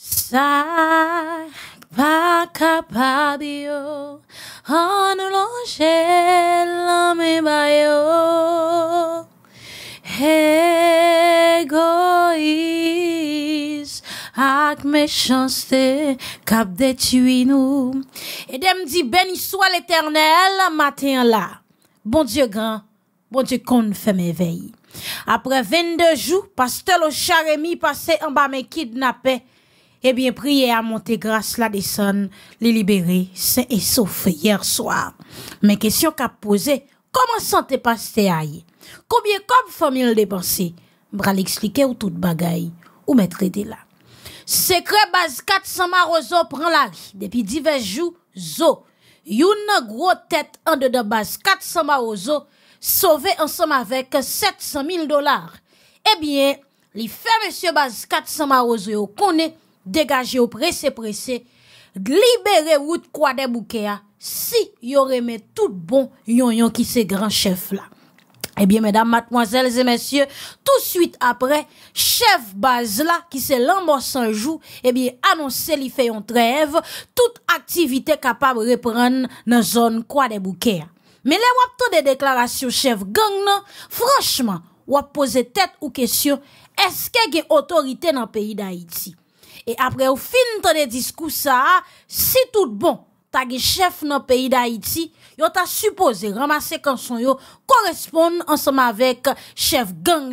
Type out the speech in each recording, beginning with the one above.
ça pas capable en on longe l'homme bayo égoïste ak méchanceté cap détruit nous et dit béni soit l'éternel matin là bon dieu grand bon dieu qu'on fait veilles. après 22 jours pasteur Ocharemi passé en bas me kidnappé eh bien, prier à monter grâce la descendre, les libérer, saint et sauf hier soir. Mais question qu'a poser, comment santé passe aille? Combien comme famille dépenser? Bra l'expliquer ou toute bagaille, ou mettre des là. Secret base 400 marozo prend la vie, depuis divers jours, zo. une gros tête en dedans base 400 marozo, sauvé ensemble avec 700 000 dollars. Eh bien, les fait monsieur base 400 marozo, qu'on est, dégager au pressé-pressé, libérer route quoi de bouquets. Hein. si aurait remet tout bon yon yon qui c'est grand chef là Eh bien, mesdames, mademoiselles et messieurs, tout de suite après, chef base là, qui c'est l'ambassade jour, eh bien, annoncé l'y fait une trêve, toute activité capable de reprendre dans zone quoi des bouquets. Hein. Mais les wap des déclarations chef gang, non, franchement, wap poser tête ou question, est-ce qu'il y a autorité dans le pays d'Haïti? Et après, au fin t'en de discours sa, si tout bon, ta ge chef nan pays d'Haïti, yo ta suppose ramase kanson yo, koresponde ensemble avec chef gang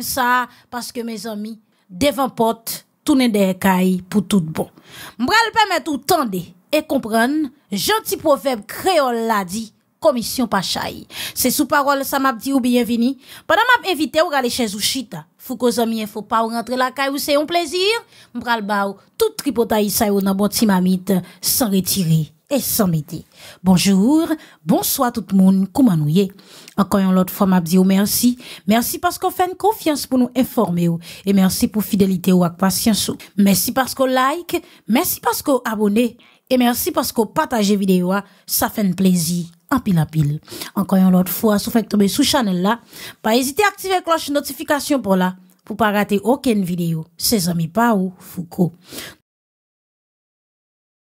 parce que mes amis devant porte, tout de pour tout bon. Mbral permettre ou comprendre et comprenne, gentil proverbe créole la dit commission pa chay. C'est sous parole sa m'a dit ou bienvenue. pendant m'a invité ou gale chez ou Fou ko faut pas pa ou rentre la kay ou se yon plaisir. Mbral ba tout tripota sa ou nan bon timamit, sans retirer et sans mettre. Bonjour, bonsoir tout monde, comment vous Encore yon lot fois, mabdi merci, Merci parce que vous une confiance pour nous informer. Et merci pour fidélité ou ak Merci ou. que like, like, parce que abonnez. Et merci que vous partage vidéo, ça fait un plaisir en pile à pile. Encore une autre fois, si vous faites tomber sous channel là, pas hésiter à activer la cloche de notification pour là, pour pas rater aucune vidéo. C'est amis pas ou Foucault.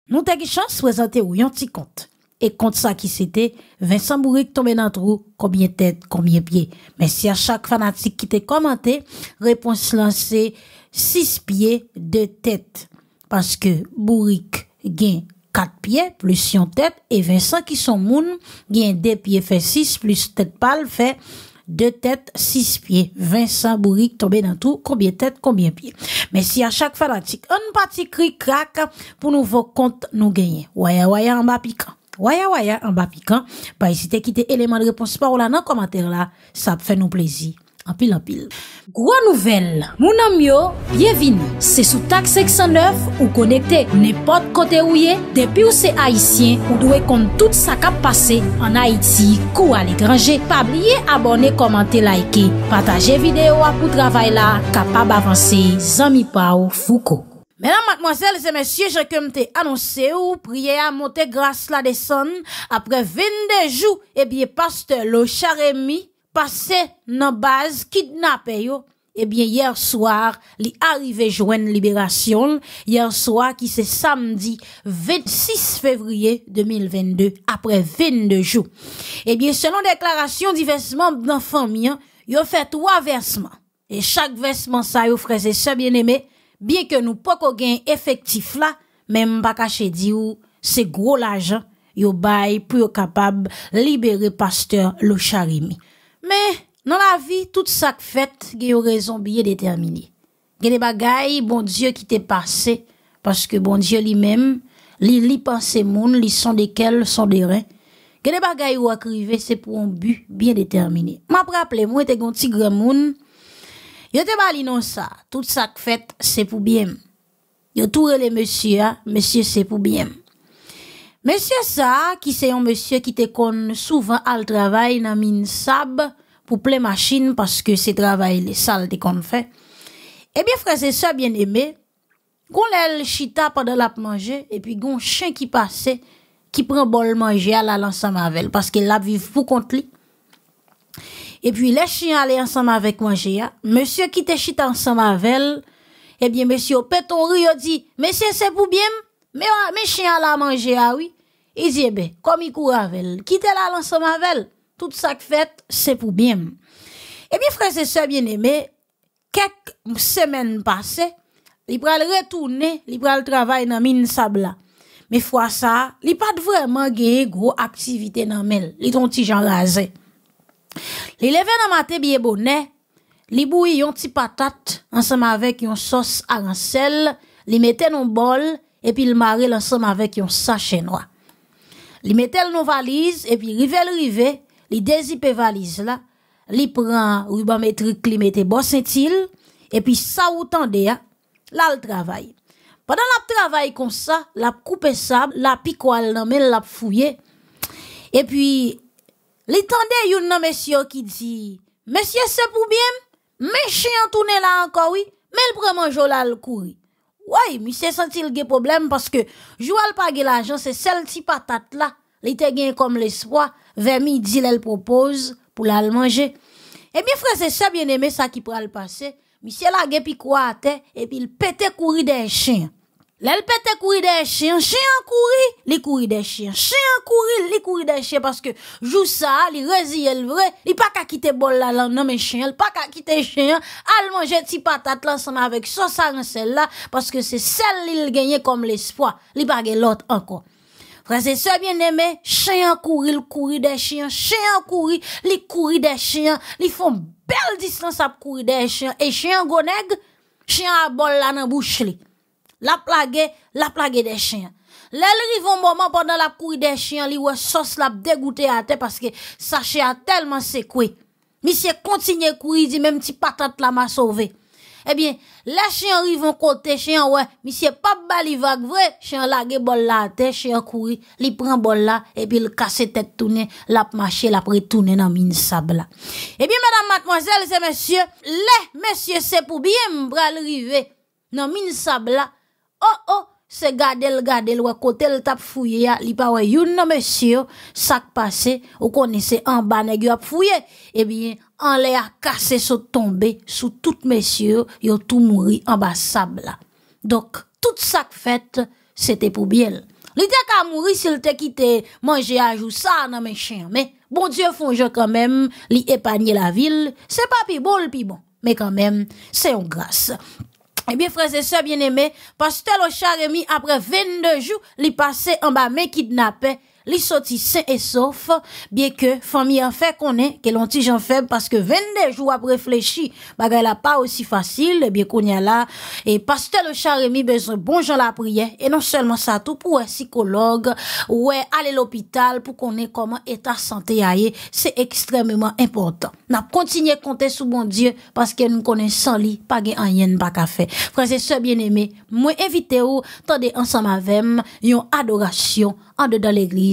Nous avons chance de présenter un petit compte. Et compte ça qui c'était, Vincent Bourrique tombé dans le trou, combien tête, combien pied. Merci à chaque fanatique qui t'a commenté. Réponse lancée, 6 pieds, de tête. Parce que Bourrique gagne 4 pieds plus yon tête et Vincent qui sont moun gagne 2 pieds fait 6 plus tête pâle fait 2 têtes, 6 pieds. Vincent bourique tombé dans tout, combien tête, combien pieds. Mais si à chaque fanatique, un petit cri craque pour nous compte nous gagner. Waya waya en bas piquant. Waya waya en bas piquant. Pas bah, hésiter quitter élément de réponse par là dans commentaire là. Ça fait nous plaisir. Anpil, anpil. Gwa nouvel, moun anmyo, byevini, se sou tak 609 ou konekte nepot kote ouye, depi ou se Haitien, ou dwe kont tout sa kap pase an Haiti, kou al e grange, pabliye abone, komante, laike, pataje videyo apou travay la, kapab avanse, zami pa ou fuko. Menan, matmoazel, se mesye, jè kem te anonse ou priye a monte grase la deson, apre vinde jou, ebye eh paste lo charemi, Passé dans base, kidnappé, yo, eh bien, hier soir, li arrivé joine libération. Hier soir, qui c'est samedi 26 février 2022 après 22 jours. Eh bien, selon déclaration membres il famille, hein, yo fait versements versements. Et chaque ça sa yo et se bien aimés bien nous pas qu'on gain effectif là, même pas caché dit ou l'argent, l'argent, l'argent, yo être pour yo libérer pasteur Locharimi. charimi. Mais, dans la vie, tout ça que fait, il a raison bien déterminée. Il y a bon Dieu, qui t'est passé, parce que bon Dieu lui-même, lui, lui pense moun, lui sont desquels, sont des reins. Il y a des c'est pour un but bien déterminé. M'a propre, moi, j'étais un petit grand monde, pas non ça. Tout ça que fait, c'est pour bien. yo tout les messieurs, hein. monsieur, c'est pour bien. Monsieur ça, qui c'est un monsieur qui te connaît souvent le travail dans mine sab pour plein machine parce que c'est travail les salles te fait. Eh bien, frère, c'est ça, bien aimé. Gon l'el chita pendant la manger et puis gon chien qui passait, qui prend bol manger à la l'ensemble avec parce que la vive pour contre Et puis, les chiens allaient ensemble avec manger, hein. Monsieur qui te chita ensemble avec eh bien, monsieur, peut a dit, monsieur, c'est pour bien, mais, mes chiens à la manger, ah oui. Il dit, eh ben, comme il courait avec elle, quitte là ensemble avec elle, tout ça que fait, c'est pour bien. Eh bien, frères et sœurs bien-aimés, quelques semaines passées, il pral retourner, il le travail dans mine sable Mais fois ça, il pas vraiment gagné gros activité dans mel. Il ton petit Jean rasé. Il levait dans matin bien bonnet, il bouillait une petite patate ensemble avec une sauce à sel, il mettait dans bol et puis il marrait ensemble avec un sachet noir li mettel nos valises et puis rivel rivé, li dézipe valise là, li prend ruban métrique li mette bon sentil et puis ça ou tande là le travail. Pendant qu'ils travail comme ça, l'a le sable, l'a pico nan l'a fouillé. Et puis li tendez youn monsieur qui dit "Monsieur c'est pour bien, mes chiens tournent là encore oui, mais le prend manjo là le courir." Ouais, monsieur senti le problème parce que Joël pas l'argent, c'est celle-ci patate là. L'été gagne comme l'espoir. Vers midi, elle propose pour la manger. Eh bien, frère, c'est ça bien aimé ça qui pourra le passer. Monsieur la gagne puis quoi et puis il pétait courir des chiens. Lèl pète des chiens, chien, courir, les li des chiens, chien, chien les li des chiens, parce que joue ça, li rezi le vrai, li pas ka quitter bol la lan non mais chien, li pas ka quitter chien, al manger ti patat là ensemble avec sosa ran là parce que c'est celle li l genye comme l'espoir, li pa l'autre encore. Frère, c'est bien aimés chien courir li des chiens, chien, chien les li des des chiens, li font belle distance à courir des chiens et chien go chien à bol la nan bouche la plage, la plage des chiens. Lèl rivon moment pendant la cour des chiens, li ouais, sauce la terre parce que sa sachet a tellement secoué. Monsieur, continue courir, dit di même ti patate la ma Eh bien, les chiens rivon kote chien ouais, monsieur, pas bali vrai, chien lage bol la tête chien courir, li pren bol la, et puis le casse tête l la mache, la ap dans nan min sab Eh bien, mesdames mademoiselles mademoiselle messieurs, messieurs monsieur Messieurs, pou bien mbral rive dans min sable là, oh oh c'est gardel le ou côté le tap fouillé, ya li pa youn monsieur sak passé ou connaissez en bas nèg a Eh bien en l'a a cassé se tombé sou messieurs, monsieur yo tout mouri en bas sable donc tout sak fait c'était pour bien li te ka mouri s'il te quitté manger à jou ça mes chiens. mais bon dieu font je quand même li la ville c'est pas pi bon pi bon mais quand même c'est une grâce eh bien, frères et sœurs bien-aimés, Pasteur Ocha Rémi, après 22 jours, il passé en bas, mais kidnappé. li soti se e sof bie ke fami an fe konen ke lonti jan feb paske vende jou ap reflechi baga la pa osi fasil bie konen la e paste le charemi bezon bon jan la prien e non selman sa tou pou e psikolog ou e ale l'opital pou konen koman etat sante ya ye se ekstrememan important na kontinye konte sou bon die paske nou konen san li page an yen baka fe franse se bieneme mwen evite ou tande ansan mavem yon adorasyon an de dan l'eglise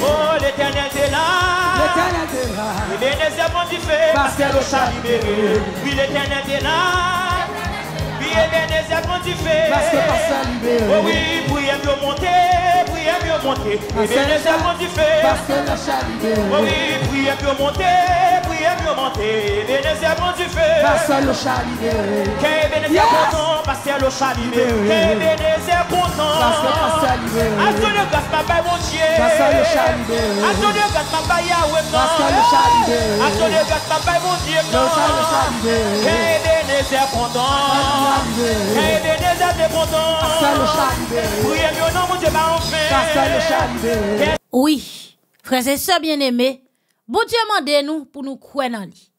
Oh l'Eternel de la Emen eze bandife Paskè lo chalibere Oui l'Eternel de la Emen eze bandife Paskè lo chalibere Oui pou y a mè ou mante Emen eze bandife Paskè lo chalibere Oui pou y a mè ou mante Oui, frères et sœurs bien-aimés. Bon Dieu mande nous pour nous croire dans lui.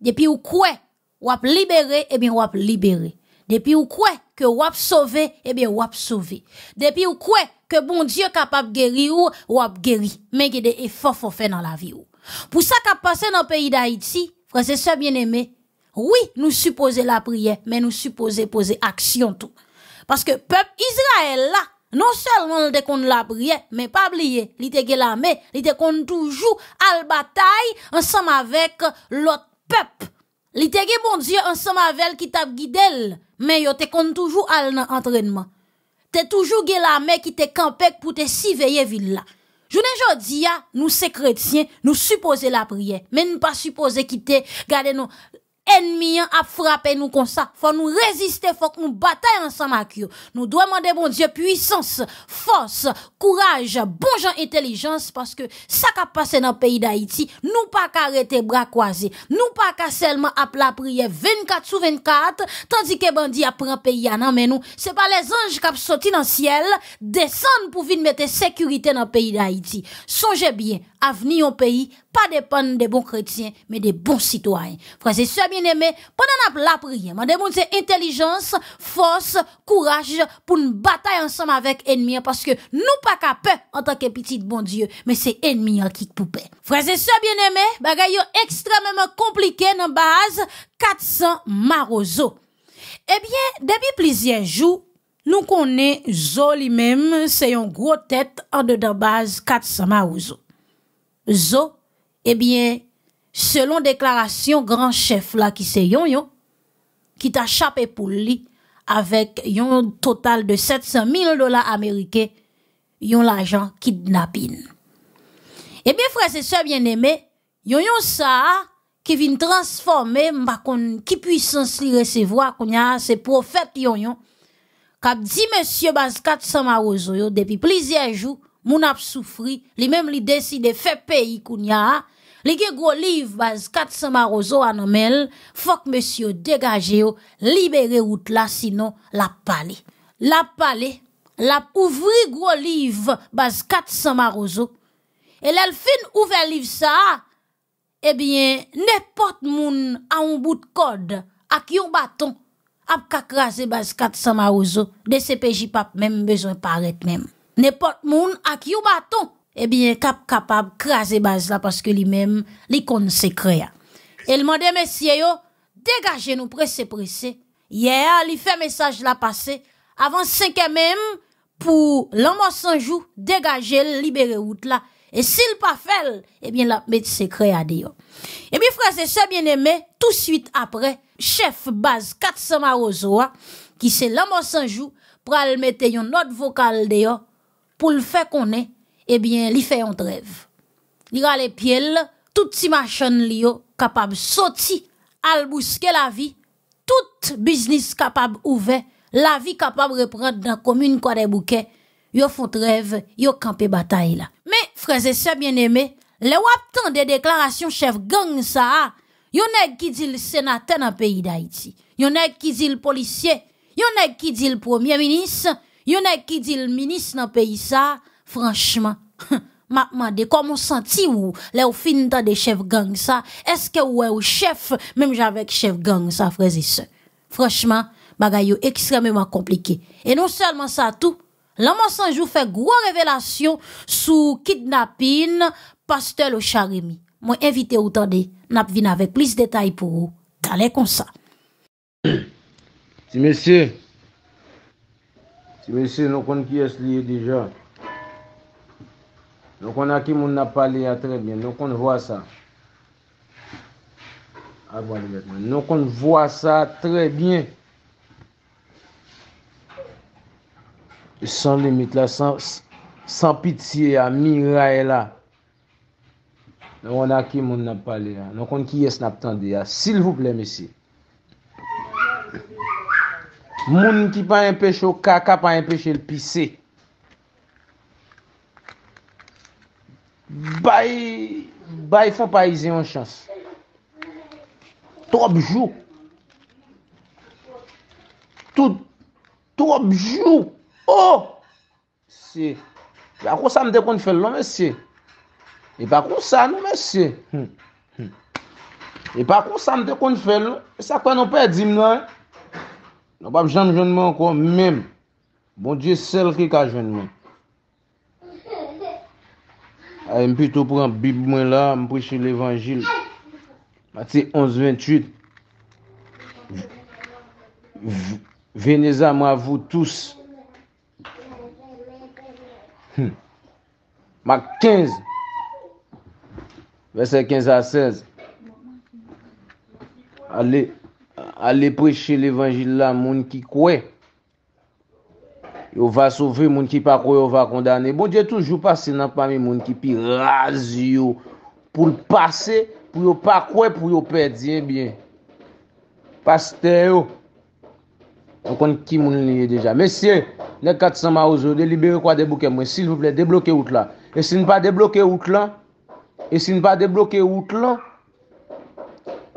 Depuis ou croire, ou ap libéré, eh bien ou ap libéré. Depuis ou croire que ou ap sauvé, eh bien ou ap sauvé. Depuis ou croire que bon Dieu capable guérir ou, ou ap guéri. Mais il y a des efforts faut faire dans la vie ou. Pour ça qu'a passé dans le pays d'Haïti, frères et sœurs bien-aimés, oui, nous supposons la prière, mais nous supposons poser action tout. Parce que peuple Israël là, non seulement il la prière, mais pas oublier, il qu'il l'armée, il toujours à la bataille ensemble avec l'autre peuple. Il bon Dieu ensemble avec qui t'a guidé, mais il toujours à l'entraînement. T'es toujours l'armée qui te campé pour te surveiller ville là. Je ne dis ah, nous c'est chrétiens, nous supposons la prière, mais nous pas supposer quitter, garder nous Enmi yon ap frape nou konsa, fwa nou reziste, fwa nou bataye ansan makyo. Nou dwa mande bon diyo, puissance, fos, kouraj, bon jan, intelijans, paske sa kap pase nan peyi da Iti, nou pa ka rete bra kwaze, nou pa ka selman ap la priye 24 sou 24, tandi ke bandi ap pran peyi anan men nou, se pa les anj kap soti nan siel, desan pou vin mette sekurite nan peyi da Iti. Sonje bien. avenir au pays, pas dépendre des bons chrétiens, mais des bons citoyens. Frères et sœurs bien-aimés, pendant la prière, demandez c'est intelligence, force, courage pour une bataille ensemble avec ennemi, parce que nous pas peur en tant que petit bon Dieu, mais c'est ennemi qui poupée. Frères et sœurs bien-aimés, bagaille extrêmement compliqué dans base 400 marozo. Eh bien, depuis plusieurs jours, nous connaissons Zoli même, c'est une grosse tête en dedans base 400 marozo zo, eh bien, selon déclaration grand chef là, qui c'est yon yon, qui t'a chapé pour lui, avec yon total de 700 000 dollars américains, yon l'argent kidnappine. Eh bien, frère, et ça, bien aimé, yon yon ça, qui vient transformer, ma qu'on, qui puissance lui recevoir, qu'on a, c'est prophète yon yon, qu'a dit monsieur Bascat Samarozo, depuis plusieurs jours, moun ap soufri, li même li décide fe pays kounya, li ge gros livre base 400 marozo anomel, fok monsieur dégage yo, libere out la, sinon la pale. La pale, la ouvri gros livre bas 400 marozo, Et lel fin livre, liv sa, bien, n'importe moun un bout de code, un yon baton, ap kakrasé bas 400 marozo, de pas pap même besoin paret même n'importe moun qui yon bâton, eh bien, cap capable craser base là parce que lui-même, li et Il m'a dit, messieurs, dégagez nous pressé pressé. Hier, yeah, il fait message là passé, avant 5 même, pour l'homme sans jour, dégager, libérer route là. Et s'il pas fait, eh bien, la mettre secret à Dieu. Eh bien, frère et sœurs bien aimé tout de suite après, chef base 400 Marozoa, qui c'est l'homme sans jour, le mettre une note vocale d'ailleurs pour le faire qu'on est, eh bien, il fait un rêve. Il a les pieds, tout ces machines est capable de sortir, al la vie, tout business capable ouvert, la vie capable de reprendre dans la commune quoi des bouquets, yo font trêve, yo campé bataille là. Mais, frères et sœurs bien-aimés, le wap tant des déclarations chef gang ça a, qui dit le sénateur dans le pays d'Haïti, a qui dit le policier, a qui dit le premier ministre, Yon qui dit le ministre dans pays ça, franchement, m'a demandé comment senti ou là au fin des chefs gang ça, est-ce que ou au chef même j'avec chef gang ça frère? et Franchement, c'est extrêmement compliqué. Et non seulement ça tout, L'homme sans jour fait gros révélation sous kidnapping pasteur au Charimi. Moi invité ou tendez, n'a avec plus de détails pour vous. Allez, comme ça. monsieur Mese, nou kon ki yes liye dijon. Nou kon a ki moun nap pale ya trebyen. Nou kon vwa sa. A bon, nou kon vwa sa trebyen. San limit la, san piti ya, mi ray la. Nou kon a ki moun nap pale ya. Nou kon ki yes nap tande ya. Sil vwple mese. Moun ki pa yon peche yo kaka, pa yon peche yon pise. Bay, bay fwa pa yon chans. Towa bijou. Towa bijou. Oh! Si. Bako sa mde kon fè lò, mè si. E bako sa nou, mè si. E bako sa mde kon fè lò, e sa kon nou pe di mnò. Moun. Nan pa m janm jenman kwa m menm. Bon diye sel ki ka jenman. Ay m pito pran bib mwen la. M preche l evanjil. Mati 11-28. Veneza m avou tous. Mat 15. Verset 15-16. Ale. Ale preche l'evangil la moun ki kwe. Yo va sove moun ki pa kwe, yo va kondane. Bon, diye toujou pase nan pami moun ki pi raz yo. Poul pase, pou yo pa kwe, pou yo pe diye eh biye. Paste yo. An kon ki moun liye deja. Mesye, ne katsan ma ozo, de libere kwa de bouke mwen. Sil pouple, de bloke out la. E sin pa de bloke out lan? E sin pa de bloke out lan? E sin pa de bloke out lan?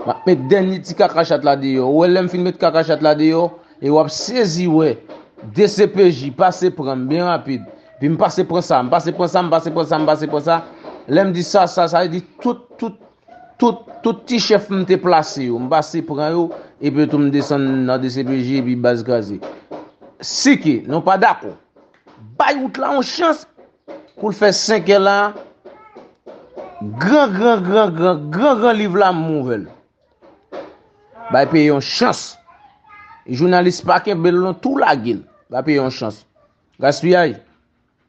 Pe ah, denye ti kakachat la di yo Ouwe lem finme ti kakachat la di yo E wap sezi we DCPJ pase pran, bi rapide Pi m pase pran sa, m pase pran sa, m pase pran sa M pase pran sa Lem di sa, sa, sa Tout ti chef m te plase yo M pase pran yo E pe tou m desen na DCPJ Si ki, nou pa dako Bayout la an chans Pou l fe 5 l an Gran, gran, gran, gran Gran, gran liv la m mouvel Baype yon chans. Jounalist pake belon tou la gil. Baype yon chans. Gaspi ay,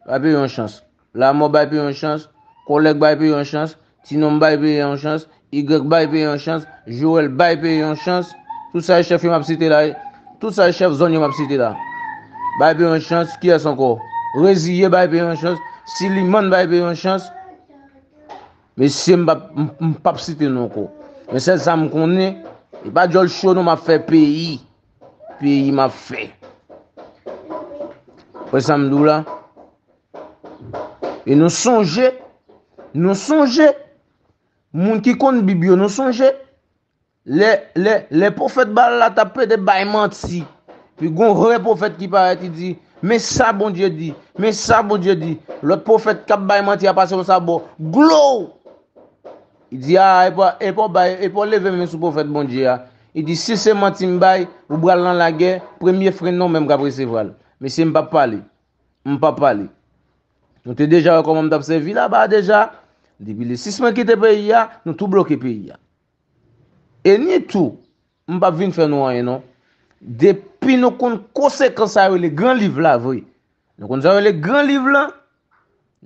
baype yon chans. Lamo baype yon chans. Kolek baype yon chans. Tinon baype yon chans. Yay baype yon chans. Jouel baype yon chans. Tousay chef yon map site la. Tousay chef zon yon map site la. Baype yon chans, kye yon san kon? Reziye baype yon chans. Siliman baype yon chans. Mesi m pap site nan kon. Mesel sa m konen yon chans. I pa diol chonou ma fe peyi. Peyi ma fe. Poye samdou la. E nou sonje. Nou sonje. Moun ki kon bibyo nou sonje. Le profet bala la tapè de baymant si. Pi gon re profet ki pare ki di. Me sa bon diyo di. Me sa bon diyo di. Lot profet kap baymant ya pase ou sa bon. Glow. I di a, ah, epon bay, epon leve men sou pou fèt bon di a. Ah. I di, si seman ti mbay, ou bral lan la gè, premye frenon men mga presevral. Mese mpa pali, mpa pali. Nou te deja rekomand apsevi la ba deja. Depi le sisman ki te pe iya, ah, nou tou bloke pi iya. E ni tou, mpa vin fè nou a enon. Depi nou kon konsekans awe le gran liv la vwe. Nou kon zave le gran liv la,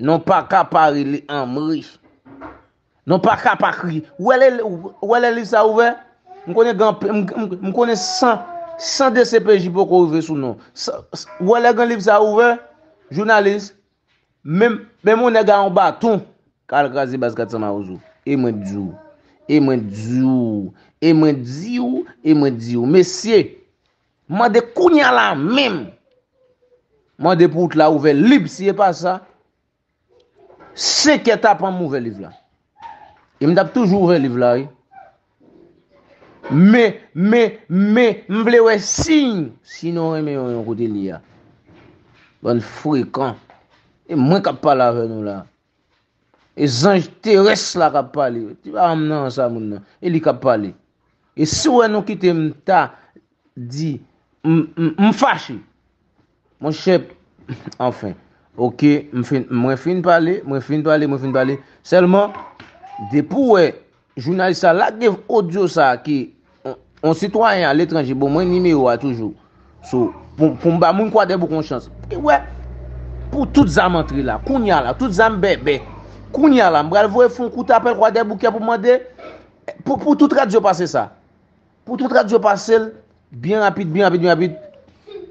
nou pa kapari le amrish. Non pa ka pa kri. Ouwele liv sa ouve? M konen 100 100 de CPJ pou konen ouve sou nou. Ouwele gen liv sa ouve? Jounalist? Mem moun e gen an baton? Kalkazi bas katan an ouzo. E mwen di ou. E mwen di ou. E mwen di ou. E mwen di ou. Mwen de kounya la mèm. Mwen de pout la ouve lib si e pa sa. Se ke ta pan mouve liv la. E mdap toujou vè livlari. Mè, mè, mè, mble wè sin. Sinon wè mè wè yon kote li ya. Bon frekan. E mwen kapal la renou la. E zanj teres la kapal li. Ti wè am nan an sa moun nan. E li kapal li. E sou wè nou ki te mta di. M fache. Mon chep. Anfen. Ok, mwen fin pali. Mwen fin pali, mwen fin pali. Selman. Dè pou wè, eh, jounalisa la gèv odyo sa ki, an sitwanyan l'étranji, bon mwen nimeyo wè toujou. Sou, pou mba moun kwa dèm pou konsyans. E wè, pou tout zan mantri la, kounya la, tout zan bè, bè. Kounya la, mbra l'voè foun kouta apèl kwa dèm pou kèpou eh, mandè. Pou tout radyo pase sa. Pou tout radyo pase l, biyan apit, biyan apit, biyan apit.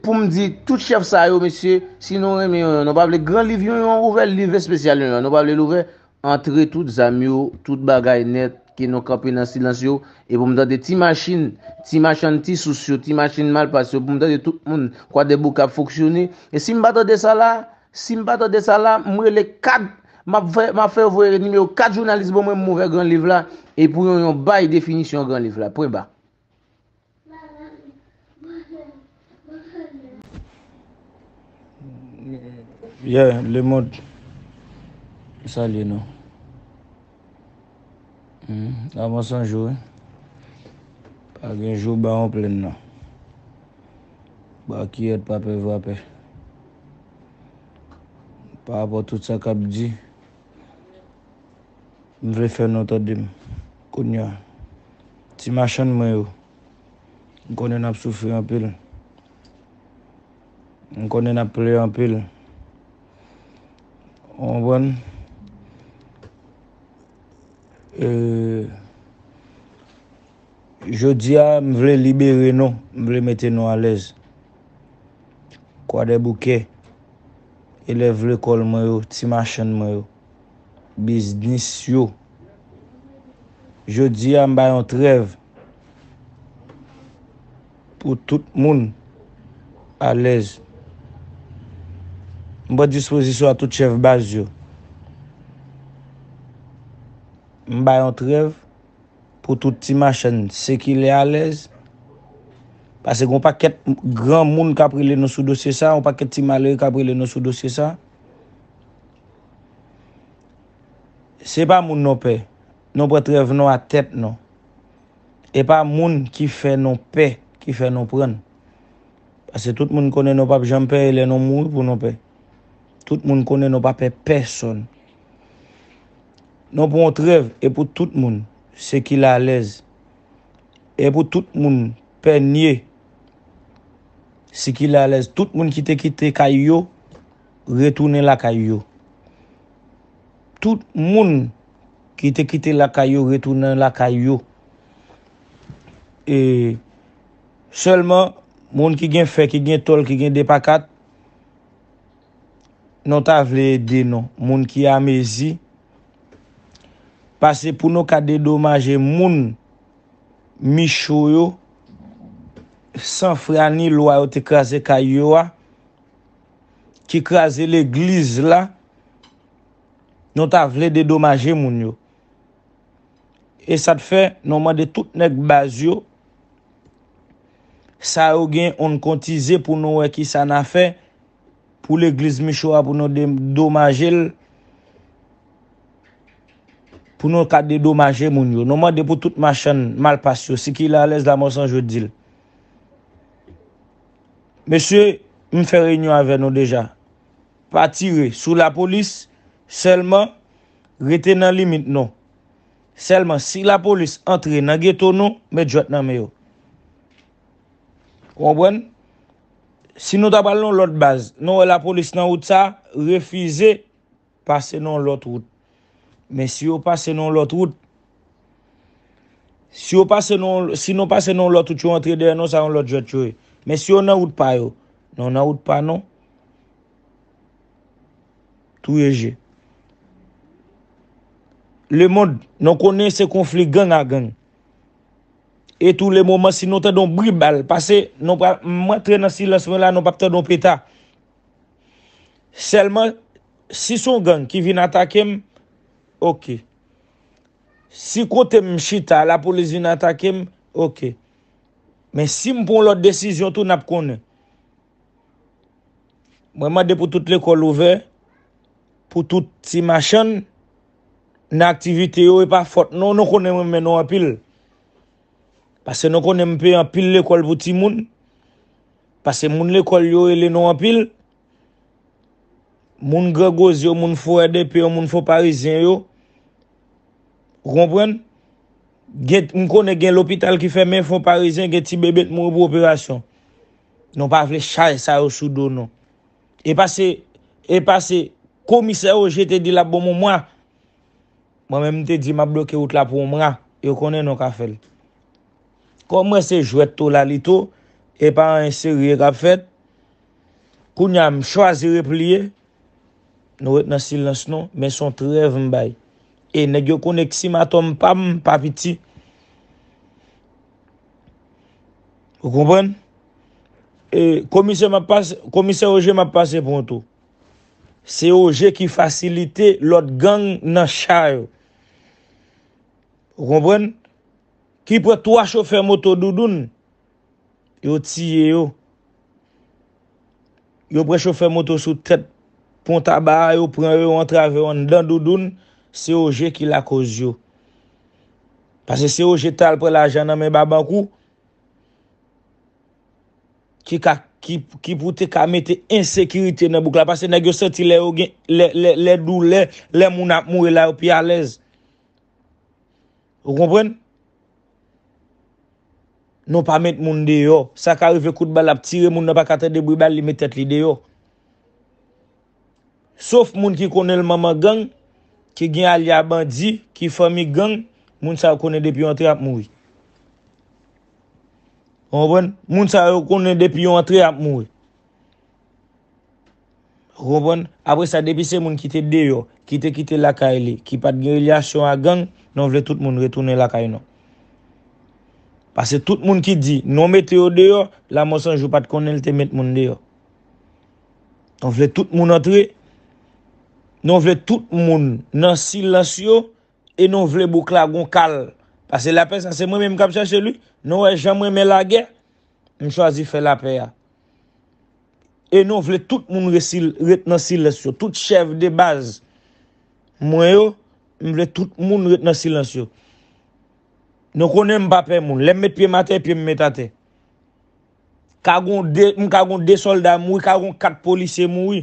Pou mdi, tout chef sa yo, mesye, si nou wè, nou wè, nou wè, nou wè, nou wè, nou wè, nou wè, antre tout zamyo, tout bagay net, ki nou kapi nan silans yo, e pou mdade ti machin, ti machin ti sou syo, ti machin mal pasyo, pou mdade tout moun, kwa debou ka foksyone, e si mbato de sa la, si mbato de sa la, mwe le kat, ma fe vwe nime yo kat jounalist pou mwe mwwe gran liv la, e pou yon bay definisyon gran liv la, pou mba. Ye, le mod. Salye nou. Nanman hmm. sanjou, pa eh? genjou ba an plen nan. Ba ki et pa pe vwa pe. Pa apot tout sa kap di, m vre fe notadim. Koun ya. Ti machan mwen yo. M konen ap soufri an pil. M konen ap plen an pil. M konen ap soufri an pil. M konen ap soufri an pil. Euh, Je di ya m vle libere nou, m vle mette nou alez. Kwa de bouke, ele vle kol m yo, ti machen m yo, biznis yo. Je di ya m bayan trev pou tout moun alez. M bayan dispozisyon a tout chev baz yo. Mbay an trev pou tout ti machen, se ki le alez. Pase kon pa ket gran moun ka prile nou sou dosye sa, kon pa ket ti maloye ka prile nou sou dosye sa. Se pa moun nou pe, nou pre trev nou a tet nou. E pa moun ki fe nou pe, ki fe nou pren. Pase tout moun kone nou pap Jampè, ele nou mou pou nou pe. Tout moun kone nou pap pe, pe son nou. Non pou an trev, e pou tout moun, se ki la lez. E pou tout moun, pe nye, se ki la lez. Tout moun ki te kite kayo, retounen la kayo. Tout moun ki te kite la kayo, retounen la kayo. E, selman, moun ki gen fe, ki gen tol, ki gen depakat, non ta vle edi non, moun ki amezi, Pase pou nou ka dedomaje moun mi chou yo, san frani lou a yo te kaze kaj yo a, ki kaze l'eglize la, nou ta vle dedomaje moun yo. E sa te fe, nou mwade tout nek baz yo, sa yo gen on kontize pou nou we ki sa na fe, pou l'eglize mi chou a pou nou dedomaje l, pou nou kade de domaje moun yo. Nou mwade pou tout machan malpas yo, si ki la lez la monsan jwet dil. Mesey, mfe renyon ave nou deja. Pa tire, sou la polis, selman reten nan limit nou. Selman, si la polis entre nan ghetto nou, me djot nan meyo. Komwen? Si nou tabal nou lot baz, nou we la polis nan wout sa, refize pase nou lot wout. Men si yo pase nan lot, wot? Si yo pase nan lot, wot? Si yo pase nan lot, wot? Si yo pase nan lot, wot? Si yo pase nan lot, wot? Men si yo nan wot, wot? Nan nan wot, wot? Tou yeje. Le moun, nan konen se konflik gang a gang. E tou le moun, man, si nou te don bri bal. Pase, nou pa, mwen tre nan sila, se moun la, nou pa te don peta. Selman, si son gang ki vin atakem, Ok, si kote m chita la pou le zinatakem, ok. Men si m pou lòt desisyon tou nap konen. Mwen madè pou tout l'ekol ouve, pou tout ti machan, nan aktivite yo e pa fote, nou nou konen m men nou apil. Pase nou konen m pe apil l'ekol pou ti moun, pase moun l'ekol yo e le nou apil, Moun gregoz yo, moun fwede peyo, moun fwoparizyen yo. Ou kompren? Moun konen gen l'opital ki fe men fwoparizyen, gen ti bebet moun pou operasyon. Non pa vle chay sa yo sou do non. E pase, e pase, komise yo je te di la bon moun mwa. Mwen men te di ma bloke ou tla pou mwa. Yo konen non ka fel. Kon mwen se jwet to la li to. E pa an se rie ka fet. Koun ya m chwazi repliye. Nou et nan silans nan, men son trev mbay. E negyo konek si maton mpap, mpap iti. Ou kompren? E komisen oje mpase pronto. Se oje ki fasilite lot gang nan chay. Ou kompren? Ki pre to a chofer moto doudoun. Yo tiye yo. Yo pre chofer moto sou tet. pon taba yo pren yo an traveron dan do dun, se oje ki la koz yo. Pase se oje tal pre la janan men babankou, ki pou te kamete insekirite nan boukla, pase nan gyo seti le ou gen, le dou le, le moun ap mou e non la ou pi alez. Ou kompren? Non pa met moun de yo, sa ka rive kout bal ap tire, moun nan pa kate debri bali me tet li de yo. Sof moun ki konen l maman gang, ki gen al yaban di, ki fami gang, moun sa yo konen depi yo antre ap moui. Moun sa yo konen depi yo antre ap moui. Apre sa depi se moun ki te deyo, ki te kite lakay li, ki pat gerilyasyon a gang, nan vle tout moun retounen lakay nan. Pase tout moun ki di, nan mwen teyo deyo, la monsan jou pat konen te met moun deyo. Nan vle tout moun antre, Nou vle tout moun nan silansyo, e nou vle bouk la goun kal. Pase la pe sa se mwen men kap chan se luy, nou wè jan mwen men la gen, mwen chwazi fè la pe ya. E nou vle tout moun ret nan silansyo, tout chev de baz, mwen yo, mwen vle tout moun ret nan silansyo. Nou konen mba pe moun, lèm met pye matè, pye met atè. Mwen kagoun de soldat moui, kagoun kat polisye moui,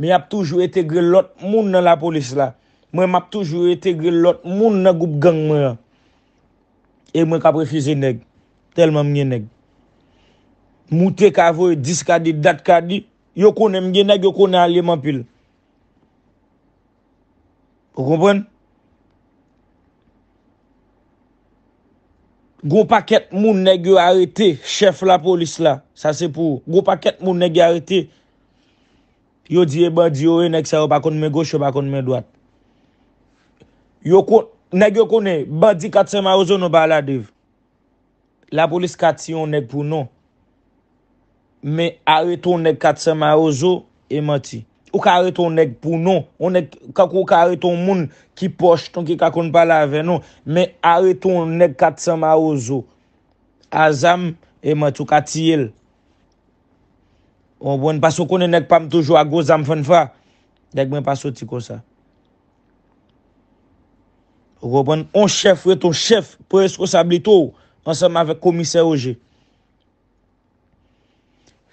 Me ap toujou etegre lot moun nan la polis la. Mwen ap toujou etegre lot moun nan goup gang mwen ya. E mwen kap refize neg. Telman mwen neg. Mwen te kavoy, diskadi, datkadi, yo konen mwen neg, yo konen alim anpil. Ou kompren? Gou paket moun neg yo arete, chef la polis la. Sa se pou. Gou paket moun neg yo arete, Yo diye badi yo e nek sa yo bakon me gosho, bakon me dwat. Yo kon, neg yo kon e, badi katsen ma ouzo nou baladev. La polis katsi yo neg pou nou. Me areton neg katsen ma ouzo, e mati. Ou ka areton neg pou nou, ou nek, kakou ka areton moun ki poshton ki kakoun palave nou. Me areton neg katsen ma ouzo, azam e mati, ou katsi el. O bon, pa sou konen ek pa m toujou a goz am fen fa, dek men pa soti kon sa. O bon, on chef, wè ton chef, prez kousa blitou, ansenman vek komise oje.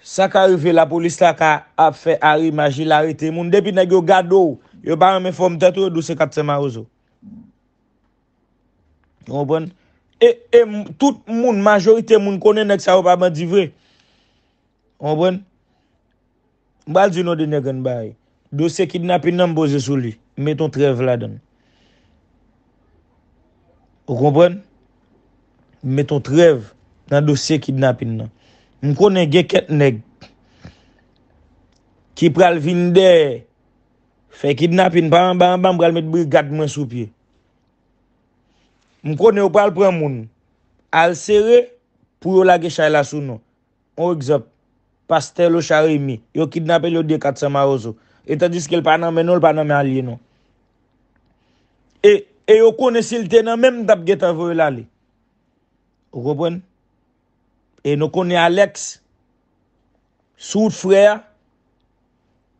Sa ka rive la polis la ka ap fe ari ma jilare te moun, depi neg yo gado, yo baran men fom tetou, dou se kap seman ozo. O bon, e, e, m, tout moun, majorite moun konen ek sa ou pa m di vre. O bon, Mbal zi nou de ne gen bay. Dosye kidnapin nan mboze sou li. Meton trev la dan. Ou kompwen? Meton trev nan dosye kidnapin nan. Mkonen ge ket neg. Ki pral vinde. Fè kidnapin. Pan pan pan pral met brigad mwen sou pie. Mkonen ou pral pran moun. Al sere pou yo la ge chay la sou nou. Ou egzop. Pastel ou Charimi, yo kidnap el yo de Katsamaroso. E ta diske l paname nol non, paname alye nou. E yo kone sil tena mem dap geta vwe lali. O gopwen? E yo kone Alex, sou freya,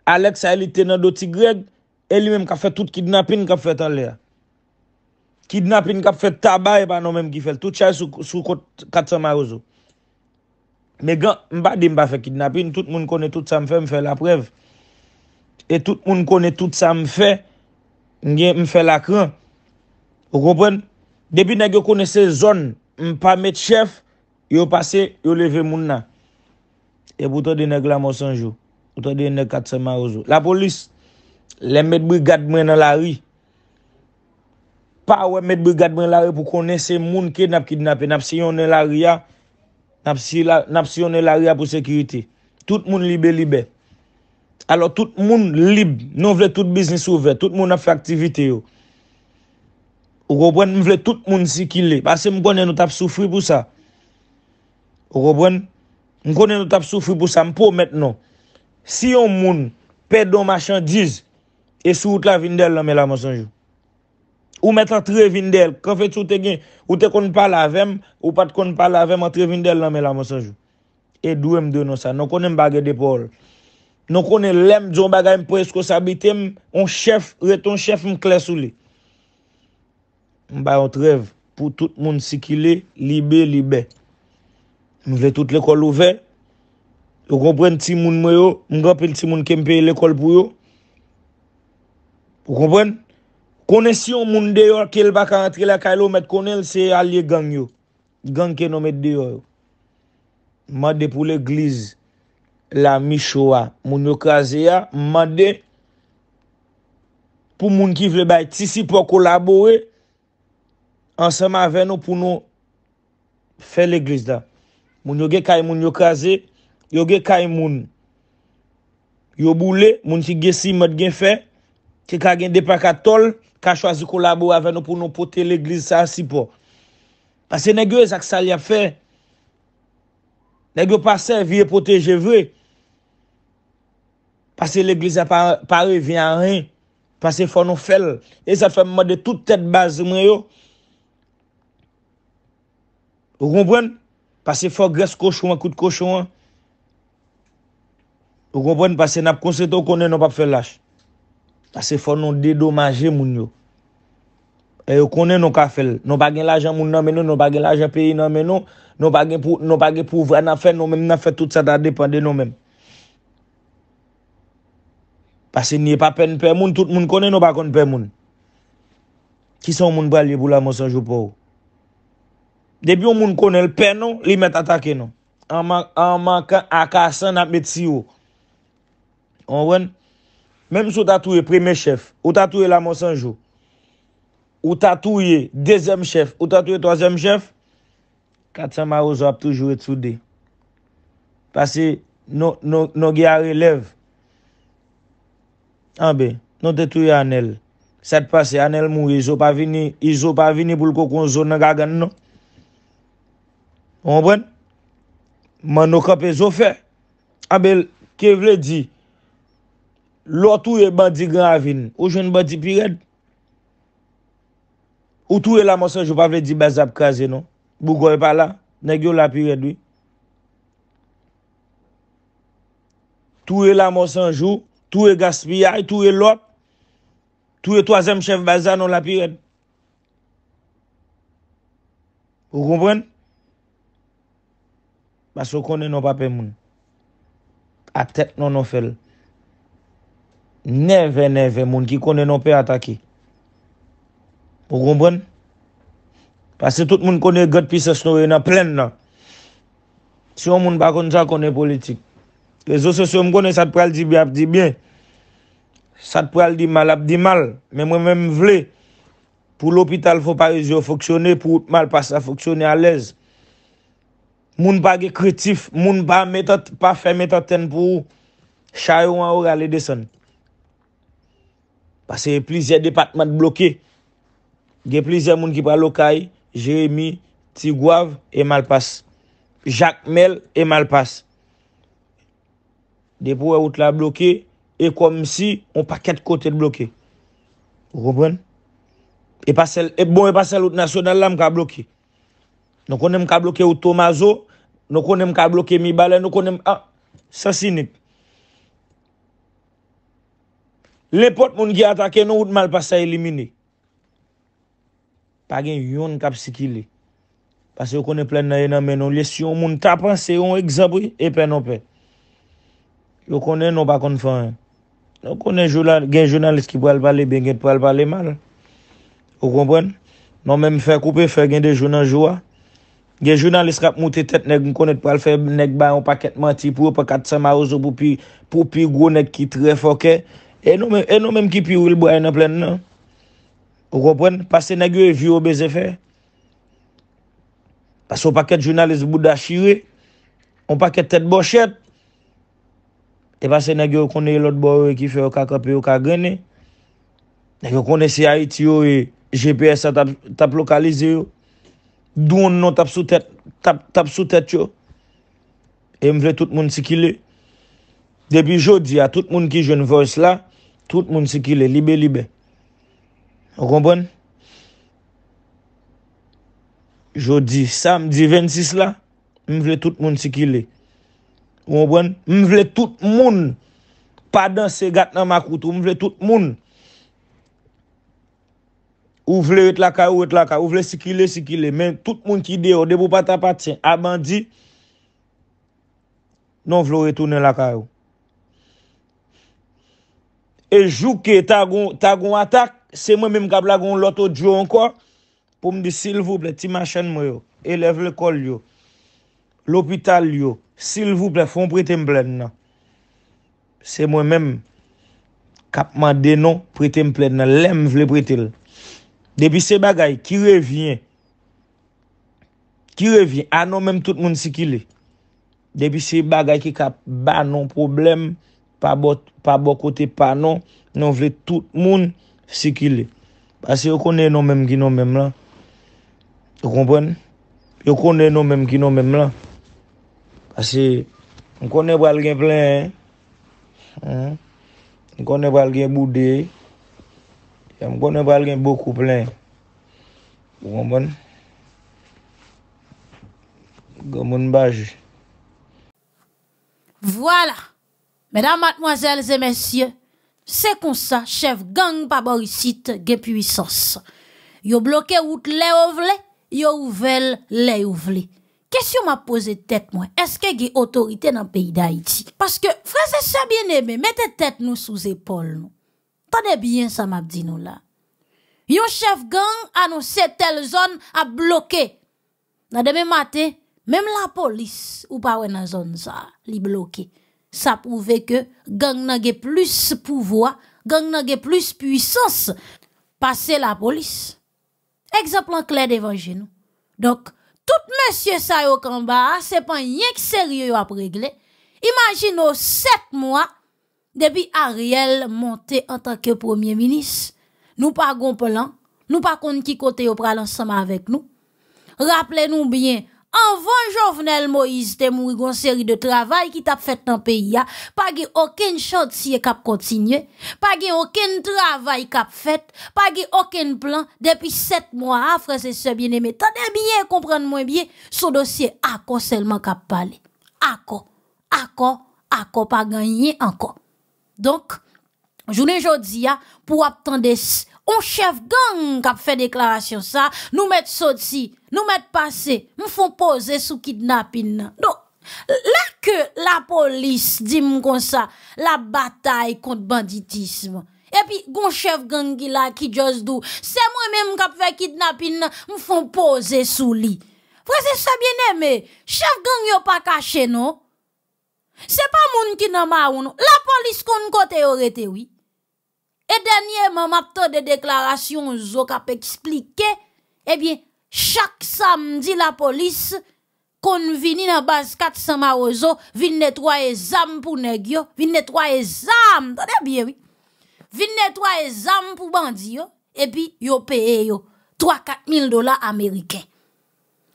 Alex a li tena doti Greg, eli mem ka fe tout kidnapin kap fet alye. Kidnapin kap fet tabay pa nou mem kifel. Tout chay sou Katsamaroso. Me gen, mba di mba fè kidnapin, tout moun konè tout sa mfè, mfè la prev. E tout moun konè tout sa mfè, mgen mfè la kran. Ou kompèn? Depi nan gen konè se zon, mpa met chef, yo pase, yo leve moun nan. E boutan dene glamour sanjou. Boutan dene kat se marouzou. La polis, le met brigade mwen nan la ri. Pa we met brigade mwen la ri pou konè se moun ken ap kidnapin ap se yon nan la ri ya. N ap si yon e la ria pou sekiriti. Tout moun libe libe. Alo tout moun libe. Non vle tout biznis ouve. Tout moun ap fe aktivite yo. Ou go bwen m vle tout moun si ki li. Pase m konen nou tap soufri pou sa. Ou go bwen. M konen nou tap soufri pou sa. M pou mèt nou. Si yon moun pedon machan diz. E sou ut la vin del la mè la monsanjou. Ou met a trev indel. Kofet sou te gen, ou te kon pal avem, ou pat kon pal avem a trev indel nan me la monsajou. E dwe m deno sa. Non konen bagay depol. Non konen lem, zon bagay m pwesko sabite, m on chef, re ton chef m klesou li. M bayan trev pou tout moun si ki li, libe, libe. M ve tout lekol ouve. Yo kompren ti moun mwe yo, m gapil ti moun kempeye lekol pou yo. Yo kompren? Kone si yon moun deyor ke el baka antre la kaylo met konel se alye gang yo. Gang ke nomet deyor yo. Made pou l'egliz la mi chowa. Moun yo kaze ya. Made pou moun ki vle bay. Tisi pou kolabo we. Ansema ve nou pou nou fe l'egliz da. Moun yo ge kay moun yo kaze. Yo ge kay moun. Yo boule moun ki gesi moun gen fe. Ki ka gen depak a tol, ka chwazi kolabo ave nou pou nou pote l'eglize sa asipo. Pase negyo e sak sal yap fe. Negyo pase vie pote je vwe. Pase l'eglize pare vie an re. Pase fò nou fel. E sa fè mè mè de tout tèt baz mè yo. Ou kompwen? Pase fò gres kouchouman kout kouchouman. Ou kompwen? Pase nap konseto konè nou pap fel laj. Pase fò nou dedomaje moun yo. E yo konen nou ka fel. Nou bagen l'ajan moun nanmen nou, nou bagen l'ajan peyi nanmen nou. Nou bagen pouvren nanmen nou, nanmen tout sa da depande nou men. Pase niye pa pen pen moun, tout moun konen nou bakon pen moun. Ki son moun balye pou la monsanjou pou ou? Debyon moun konen l'pen nou, li met atake nou. An man akasan ap met si ou. Ouwen? Mem sou ta touye preme chef, ou ta touye la monsanjou, ou ta touye dezem chef, ou ta touye toazem chef, kat sa marouzo ap toujou et sou de. Pase, nou gya relev. Anbe, nou te touye anel. Sade pase, anel mou, izo pa vini, izo pa vini pou l koko konzo nan gagan nou. Moun mwen? Man nou kapè zo fè. Anbe, ke vle di? Lò tou e bandi gran avin, ou jwen bandi pired. Ou tou e la monsanjou pa ve di bazap kaze nou. Bougoye pa la, negyo la pired vi. Tou e la monsanjou, tou e gaspiyay, tou e lòp. Tou e toazem chef bazan nou la pired. Ou kompren? Bas yo konen nou pape moun. A tet nou nou fel. Neve neve moun ki kone nou pe ataki. Ou gombran? Pase tout moun kone God Peace Story e na plen nan. Siyon moun ba konja kone politik. Le zo se siyon mkonen sa te pral di bi ap di bi. Sa te pral di mal ap di mal. Men mwen men vle. Pou l'opital fò pa rezyon foksyone, pou out mal pa sa foksyone alez. Moun ba ge kretif, moun ba metot pa fe metoten pou chayon a orale desen. Pasè yè plizè depatman blokè. Gè plizè moun ki pa lokay, Jérémy, Tigouave, et Malpas. Jacques Mel, et Malpas. Dè pou wè wout la blokè, e kom si, on pa ket kote blokè. Roubèn? E bon, e pasè lout nasyonal la m ka blokè. Nò konè m ka blokè wout Tomazo, nò konè m ka blokè Mibale, nò konè m sa sinik. Le pot moun ki atake nou ou d'mal pa sa elimine. Pa gen yon kap si ki li. Pase yo konen plen naye nan menon. Lesyon moun tapanse, yon egzabri, epen open. Yo konen nou pa kon faren. Yo konen gen jounanlis ki pou albale ben gen pou albale mal. Ou konpwen? Non men mfe koupe fwe gen de jounanjouwa. Gen jounanlis rap mouti tet nek mkonet pou albale fwe nek bayon paket manti pou ou pa kat sema ouzo pou pi go nek ki tre fokey. E nou menm ki pi ou il bwa ene plen nan. Ou kompwen, pa Senegyo e vyo ou bez efe. Pas ou paket jounalist Boudachire, ou paket tet bochet. E pa Senegyo konen yon lot boye ki fe ou ka kapi ou ka gweni. Nek yo konen si Aiti yo e GPS tap lokalize yo. Dou an nou tap sou tet yo. E mvle tout moun si ki le. Depi jodi a tout moun ki joun voys la, Tout moun sikilè, libe libe. Gonbon? Jodi, samdi 26 la, mwen vle tout moun sikilè. Gonbon? Mwen vle tout moun. Pa dans se gat nan ma koutou, mwen vle tout moun. Ou vle et laka ou et laka, ou vle sikilè sikilè. Men tout moun ki deyo, debou pata patien. Aban ah, di, non vle ou etounen laka ou. E jouke tagon atak, se mwen mèm kap lagon loto djou anko. Pou mdi, sil vouple, ti manchen mwen yo. Elev l'kol yo. L'opital yo. Sil vouple, fon pritem plèd nan. Se mwen mèm kapman denon pritem plèd nan. Lèm vle pritil. Depi se bagay ki revyen. Ki revyen, anon mèm tout moun si ki li. Depi se bagay ki kapman nan probleme. Pa bo kote pa nan, nan vle tout moun si ki le. Pase yo konen nan menm ki nan menm la. Yo konpon? Yo konen nan menm ki nan menm la. Pase, m konen wal gen plen. M konen wal gen boudé. M konen wal gen boku plen. Yo konpon? Yo konen wal gen boku plen. Wala! Mesdames, mademoiselles et messieurs, c'est comme ça, chef gang borisite, gen puissance. Yo bloqué route les ovle, yo ouvel les ouvle. Question m'a posé tête moi. Est-ce que a autorité dans le pays d'Haïti? Parce que, frère, ça bien aimé, mettez tête nous sous épaules nous. bien ça m'a dit nous là. Yon chef gang annoncé telle zone a bloquer. Dans demain matin, même la police ou pas dans zone ça, li bloqué ça prouve que gang n'a plus pouvoir, gang n'a plus puissance passer la police. Exemple en clair d'évangile. Donc, tout monsieur ça au combat, c'est pas rien que sérieux à régler. Imaginez sept mois depuis Ariel monté en tant que premier ministre. Nous pas gon plan, nous pas kon qui côté au pral ensemble avec nous. Rappelez-nous bien en vain, Jovenel Moïse te mouri gon série de travail qui t'a fait dans pays pas de aucun chantier cap continuer pas gen aucun travail cap fait pas de aucun plan depuis sept mois ah, frères et sœurs bien-aimés t'as bien comprendre moi bien ce dossier a seulement cap parler a quoi a quoi a pas gagné encore donc journée jodi a pour attendre un chef gang qui fait fait déclaration nous met mettre nous met passé, nous nous font poser sous kidnapping Donc, là que la police dit m'm comme ça, la bataille contre banditisme. et puis un chef gang qui là, qui just moi c'est moi même qui kidnapping nous m'm m'fon poser sous lit pose ça bien bien, bien chef gang pas pas caché, non c'est pas moun qui n'a ma la police, kon kote côté, Oui. Et dernièrement, m'a to de déclaration, zo kap eh bien, chaque samedi, la police, kon vini nan base 400 marozo, vin nettoyer zam pou negyo, vin netwaye zam, bien, oui. vin nettoyer zam pour bandi yo, puis, yo peye yo 3-4 dollars américains.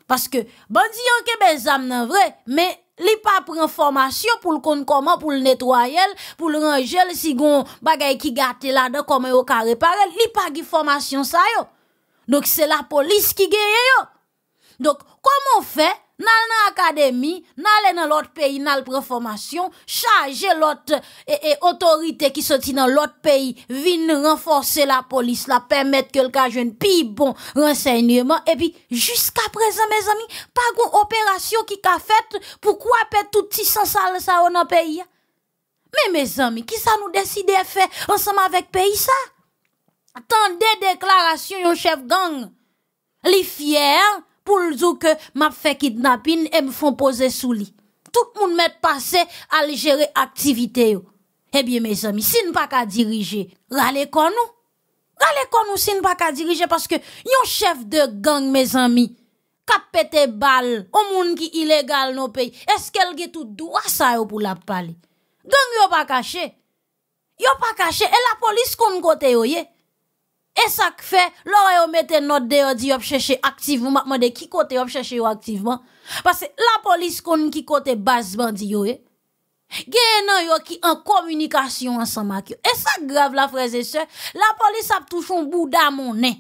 Parce que bandi yo kebe zam nan vrai, mais lui pas pren formation pour le comment pour le nettoyer pour le ranger le des bagay qui gâte là dedans comment au carré réparer lui pas pas formation ça yo donc c'est la police qui gagne yo donc comment on fait dans nan dans l'autre pays, nan prend formation, charge l'autre et autorité qui sorti dans l'autre pays, venir renforcer la police, la permettre que le cas jeune pi bon renseignement, et puis, jusqu'à présent, mes amis, pas gon opération qui qu'a fait, pourquoi peut tout petit sans salle ça pays? Mais mes amis, qui ça nous décide à faire ensemble avec pays ça? Attendez déclaration, yon chef gang. les fiers pour le que m'a fait kidnapping et me font poser sous lit. Tout le monde met passé à gérer activité Eh bien, mes amis, si ne pas qu'à diriger, râlez nous. Râlez qu'on si pas qu'à diriger parce que yon chef de gang, mes amis, cap pété balle au monde qui illégal nos pays. Est-ce qu'elle a tout droit ça pour la parler? Gang yo pas caché. Yo pas caché et la police qu'on côté E sak fe, lor yo mette not de yo di yo ap chèche aktiveman, man de ki kote yo ap chèche yo aktiveman. Pase la polis konen ki kote bas bandi yo e. Gen nan yo ki an komunikasyon ansan mak yo. E sak grave la freze se, la polis ap touchon bouda mounen.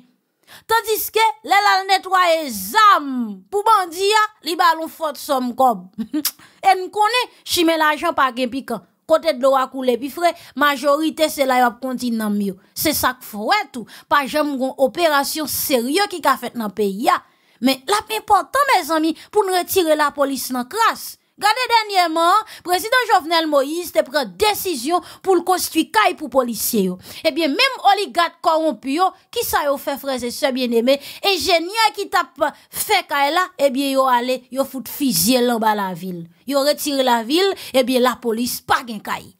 Tandiske, lè lal netwaye zam pou bandi ya li balon fote som kom. E n konen shime l'ajan pa gen pikam. Kote ddo akou le pi fre, majorite se la yo ap kontin nan miyo. Se sak fwet ou, pa jemgon operasyon serye ki ka fet nan pe ya. Men, la pe important, me zami, pou nou retire la polis nan kras. Regardez dernièrement, président Jovenel Moïse te prend décision pour le construire caille pour policiers. Eh bien, même oligarque corrompu, qui ça yo fait frères et sœurs bien-aimés, ingénieur qui tape fait caille là, eh bien, yo allé, yo fout fusil en bas la ville. Yo retiré la ville, eh bien, la police pas gain caille.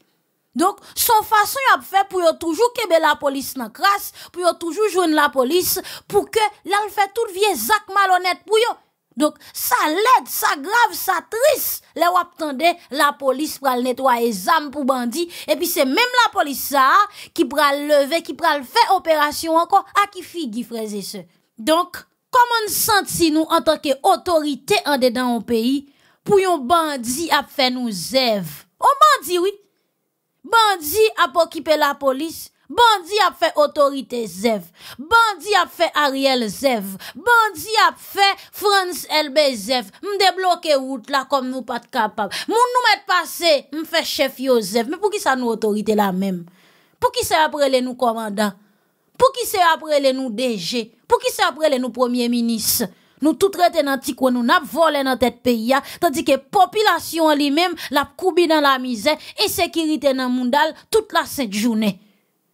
Donc, son façon a fait pour toujours que la police dans crasse, pour toujours jouer la police, pour que là, fait tout vieux zac malhonnête pour Donk, sa led, sa grav, sa tris, le wap tande la polis pral netwa e zam pou bandi, epi se menm la polis sa, ki pral leve, ki pral fe operasyon ankon, a ki fi gifreze se. Donk, komon santi nou an tanke otorite an dedan ou peyi, pou yon bandi ap fe nou zev. Ou bandi, oui, bandi ap okipe la polis. Bandi a fait Autorité zev, bandi a fait Ariel zev, bandi a fait Franz LB zev, m route là la nous pas capable. kapab. Moun nous mettre passé, m chef Joseph Mais pour qui ça nous autorité là la Pour qui qui après les nous commandants Pour qui c'est après les nous DG? Pour qui se après nous nou premier ministre? Nous tout traité dans ti qu'on nous nap vole dans tête pays hein. tandis que population li même la dans la misère Et sécurité dans le monde la sainte journée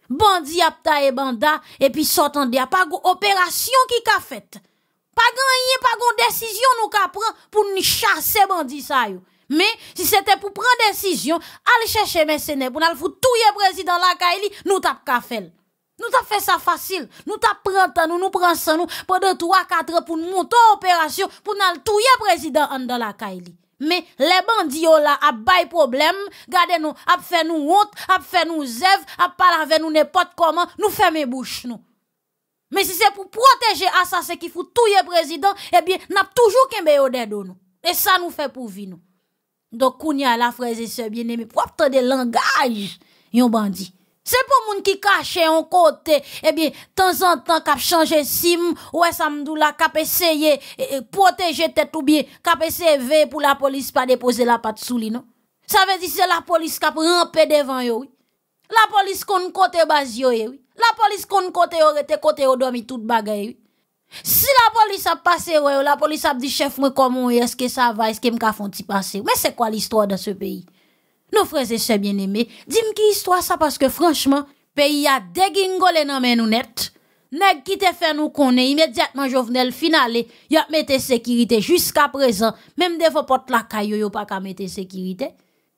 bandi Apta et banda, et puis y a pas d'opération opération qui ka fait. Pas gagné, pas gon décision nous ka prend pour nous chasser bandi sa yo. Mais, si c'était pour prendre décision, aller chercher mes sénèbres, pour aller tout président la kaili, e nous tap ka fait. Nous t'a ça facile. Nous t'a pris temps, nous nous prenons nous pendant 3-4 ans pour nous monter opération pour nous tout président de dans la e mais les bandits là a bay problème, gardez nous, a fait nous honte, a fait nous zèvres, a parlé avec nous n'importe comment, nous fermer bouche nous. Mais si c'est pour protéger ça, c'est qu'il faut tout le président, eh bien, n'a toujours qu'un au de nous. Et ça nous fait pour vivre nous. Donc, Kounia, la frères et sœurs bien-aimés, propre de langage, yon bandit. C'est pour mon qui cache un côté, et eh bien, temps en temps, cap changer sim, ou est-ce que cap essayer, eh, eh, protéger tête ou bien, cap essayer pour la police pas déposer la patte sous non? Ça veut dire que la police cap rampe devant yo, La police kon kote bas yo, oui. La police kon kote côté rete kote dormi tout bagay, Si la police a passé, la police a dit chef, moi, comment, est-ce que ça va, est-ce que m'a fait passer? Mais c'est quoi l'histoire dans ce pays? Nos frères et sœurs bien-aimés, dis-moi qui histoire ça parce que franchement, pays a dégingolé dans mes net. Nèg qui te fait nous connaître immédiatement Jovenel finale, y a mette sécurité jusqu'à présent, même des fois porte la caille yo pas qu'à mettre sécurité.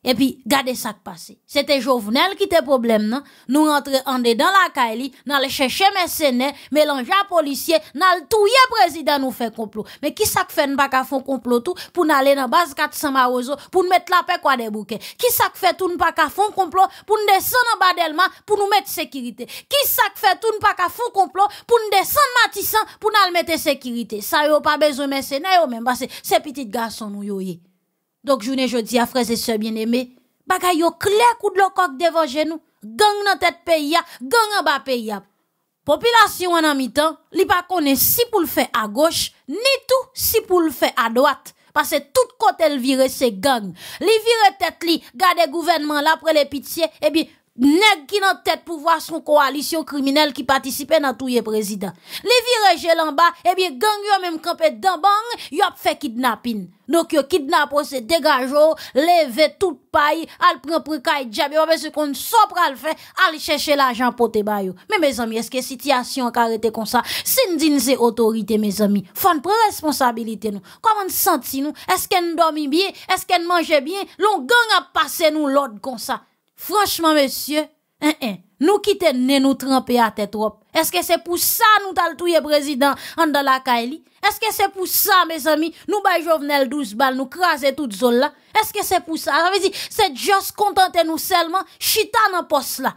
Et puis, gardez ça qui passe. C'était Jovenel qui était problème, non? Nous rentrons en dedans la Kaili, nous allons chercher mercenaires, mélanger policiers, nous allons président nous fait complot. Mais qui ça qui fait nous pas faire complot tout pour nous aller dans base 400 Marozo, pour nous mettre la paix quoi des bouquets? Qui ça qui fait tout nous pas faire complot pour nous descendre en bas d'Elma pour nous mettre sécurité? Qui ça qui fait tout nous pas faire complot pour nous descendre Matissan pour nous mettre sécurité? Ça, a pas besoin mercenaires, même, parce que c'est petit garçon nous yo donc, je vous dis à frères et sœurs bien-aimés, bagaille clair coup de de devant nous, gang dans tête pays, gang en bas pays. Population en mi-temps, li pas si pour le faire à gauche, ni tout si pour le faire à droite. Parce que tout côté le virer, c'est gang. Li virer tête li, le gouvernement là, après les pitié, et bien, Neg ki nan tèt pou vwa sou koalisyon kriminel ki patisipe nan tou ye prezident. Levi reje lan ba, ebyen eh gang yo menm kampet dan ban, yop fe kidnapin. Dok yo kidnapo se degajo, leve tout pa yi, al pren prekaj diya, bi wabè se kon sopra al fe, al chèche l'ajan pote bayo. Me mez ami, eske sityasyon ak arete konsa? Se n di nze otorite mez ami, fan pre responsabilite nou? Koman senti nou? Eske n dormi biye? Eske n manje biye? Lon gang ap pase nou lod konsa? Franchement, monsieur, hein, hein, nous quittons nous tremper à tête trop. Est-ce que c'est pour ça nous t'al président en dans la Est-ce que c'est pour ça, mes amis, nous bay Jovenel 12 balles, nous craser toute zone là? Est-ce que c'est pour ça? c'est juste contenter nous seulement, chita dans poste là.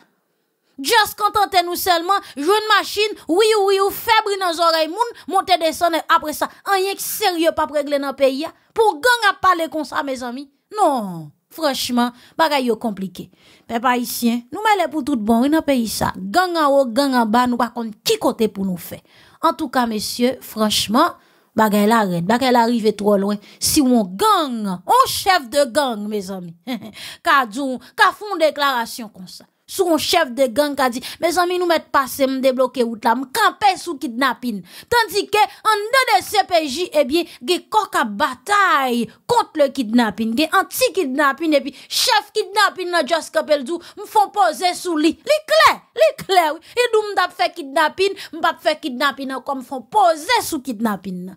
Just contenter nous seulement, jouer une machine, oui, oui, ou faible dans les oreilles, moun, monter, descendre, après ça, rien que sérieux pas régler dans le pays, pour gang à parler comme ça, mes amis. Non. Franchement, bagay yo compliqué. Peuple haïtien, nous mèle pour tout bon, a pays ça. Gang en haut, gang en bas, nous pas contre qui côté pour nous faire. En tout cas, messieurs, franchement, bagay la red, bagay la arrive trop loin. Si on gang, on chef de gang, mes amis, ka ka déclaration comme ça sous un chef de gang qui a dit, mes amis, nous mettons passé, me débloquer ou là, me camper sous kidnapping. Tandis que, en dedans de CPJ, eh bien, des corps à bataille contre le kidnapping, des anti-kidnapping, et puis, chef kidnapping, dans Just Capeldou, me font poser sous lit les clair, les clair, oui. Et d'où m'dap fait kidnapping, m'dap fait kidnapping, hein, comme font poser sous kidnapping.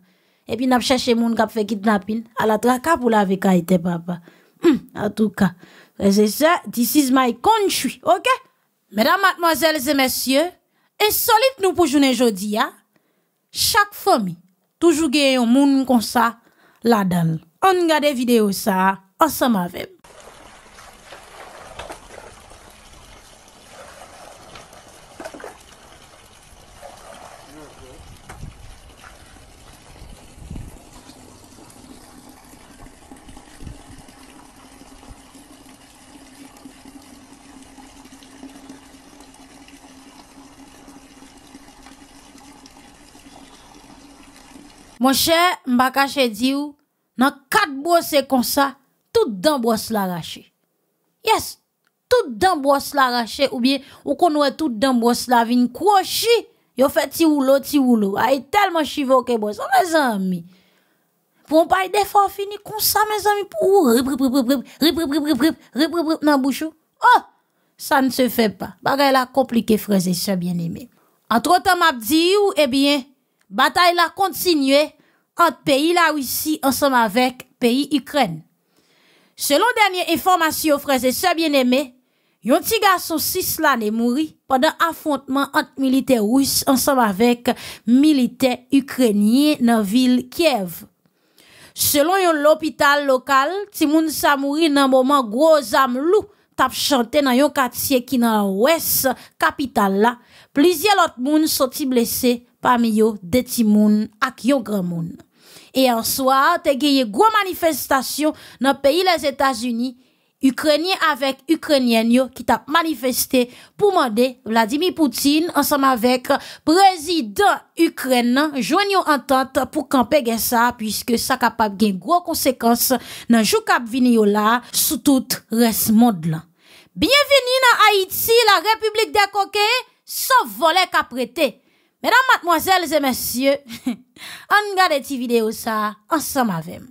Et puis, n'a cherché moun qui fait kidnapping, à la traka pour la vie papa. Hum, en tout cas. C'est ça, this is my country, ok? Mesdames, mademoiselles et messieurs, insolite nous pour jouer aujourd'hui. hein? Chaque famille, toujours gagne un monde comme ça, là-dedans. On regarde vidéo ça, ensemble avec. Mon cher, m'bakache di ou, dans quatre brosse comme ça, tout dans brosse l'arrache. Yes, tout dan brosse l'arraché ou bien, ou qu'on tout d'un brosse la vin crochi, yo fait ti roulot ti roulot. Ay, tellement chivo ke brosse. mes amis. Pour pas des fois fini comme ça, mes amis, pour rip, rip, rip, rip, rip, rip, rip, rip, rip, rip, nan bouchou. Oh, ça ne se fait pas, Bagay la komplike et so bien aimé. Entre temps, ma dit ou, et bien, Bataille la continué entre pays la Russie ensemble avec pays Ukraine. Selon dernière information, frères et sœurs bien-aimés, un petit garçon 6 l'année mouri pendant affrontement entre militaires russes ensemble avec militaires ukrainiens dans la ville Kiev. Selon l'hôpital local, Timoun sa dans un moment gros âme loup tap dans dans un quartier qui dans ouest capitale là. Plusieurs autres moun sont blessés parmi eux, des moun ak yo grand Et en soir, te gagné gros manifestation dans le pays des États-Unis, Ukrainiens avec yo qui t'a manifesté pour demander Vladimir Poutine ensemble avec président Ukraine joignent entente pour camper ça puisque ça capable de gros conséquences dans jour yo là sous tout reste monde Bienvenue dans Haïti, la République des coquets, sauf volet prêter. Mesdames, mademoiselles et messieurs, on regarde cette vidéo ça ensemble avec.